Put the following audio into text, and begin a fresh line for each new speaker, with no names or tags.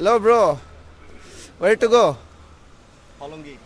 Hello, bro. Where to go?
Holongi.